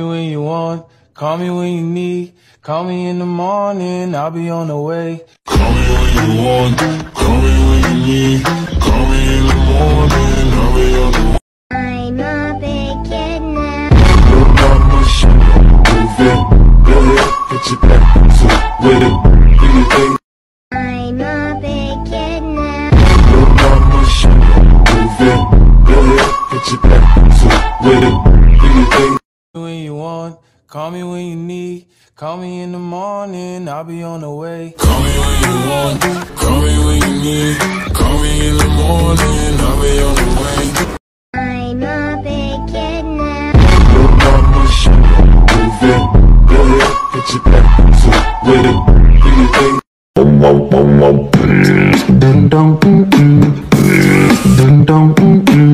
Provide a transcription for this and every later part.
me when you want, call me when you need. Call me in the morning, I'll be on the way. Call me when you want, call me when you need. Call me in the morning, I'll call me when you need. Call me in the morning, I'll be on the way. Call me when you want, call me when you need. Call me in the morning, I'll be on the way. I'm a big kid now. Your mama should move it. Go ahead, get your back to it. With it, do your thing. Ding dong, mm mm. Ding dong, mm mm.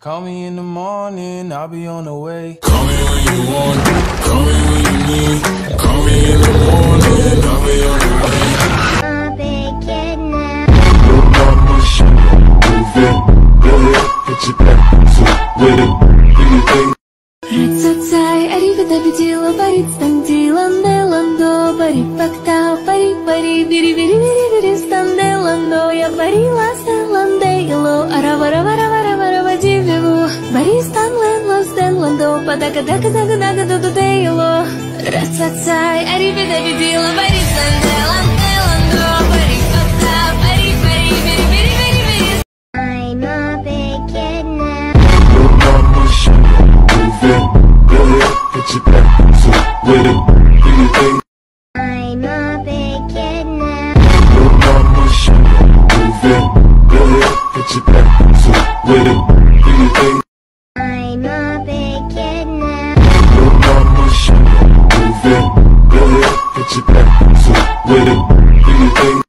Call me in the morning, I'll be on the way. Call me when you want, call me when you need. Call me in the morning, I'll be on the way. A big kid now. Your mama should move it. Go ahead, get your back to it. With it, do your ластенландо, падака дака дака дака дудудейло. Рацацай, arrivederci, parit станделандо, ландо, пари пакта, With it, do your thing.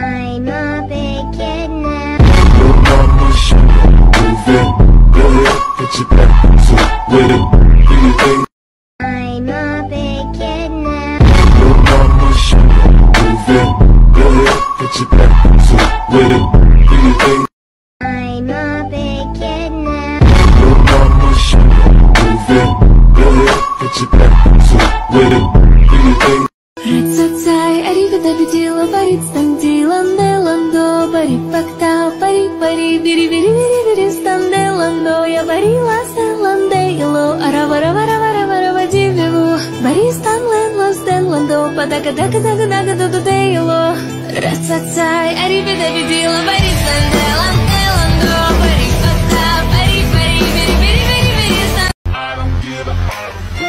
I'm a big kid now. Your mama should move it. Go ahead, get your back to it. With it, do your thing. I'm a big kid now. Your mama should move it. Go ahead, get your back to it. With it, do your thing. I'm a big kid now. Your mama should move it. Go ahead, get your back to it. With it, пари пактал, пари пари, бери, бери, бери, бири, станде ландо, я варила стеланде, ило, ара вара вара вара вара вадивилу, бари стан ленло, стеландо, падака дака дака дака дака дейло, рацацай, ари беда бедила, бари станде ландо. I бери, бери, бери, fuck.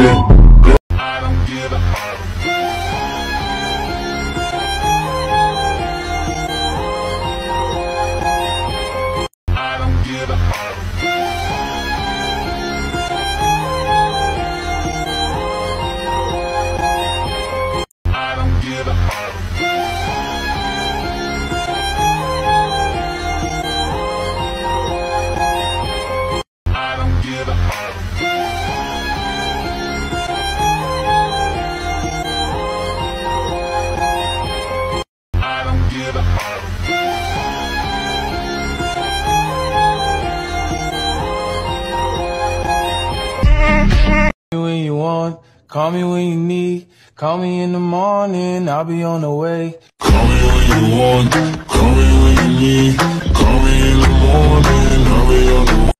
Move When you want, call me when you need. Call me in the morning, I'll be on the way. Call me when you want, call me when you need. Call me in the morning, I'll be on the way.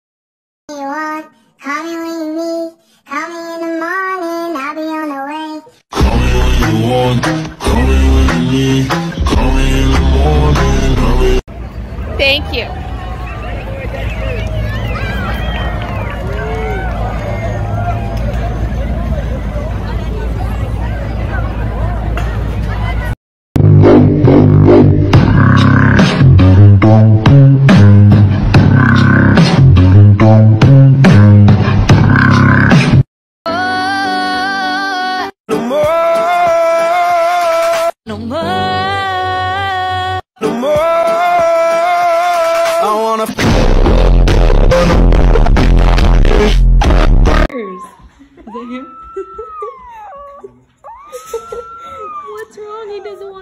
You want? Call me when you need. Call me in the morning. I'll be on the way. Call me when you want, call me when you need. Call me in the morning, I'll be Thank you.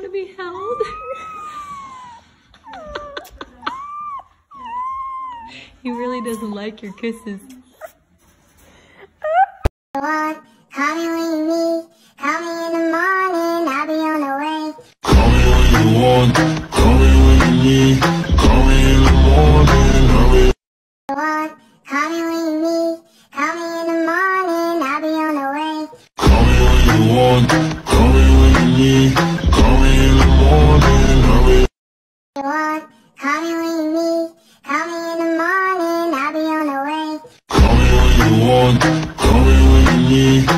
want to be held. he really doesn't like your kisses. Call me when you need, call me in the morning, I'll be on the way. Call me when you want, call me when you need.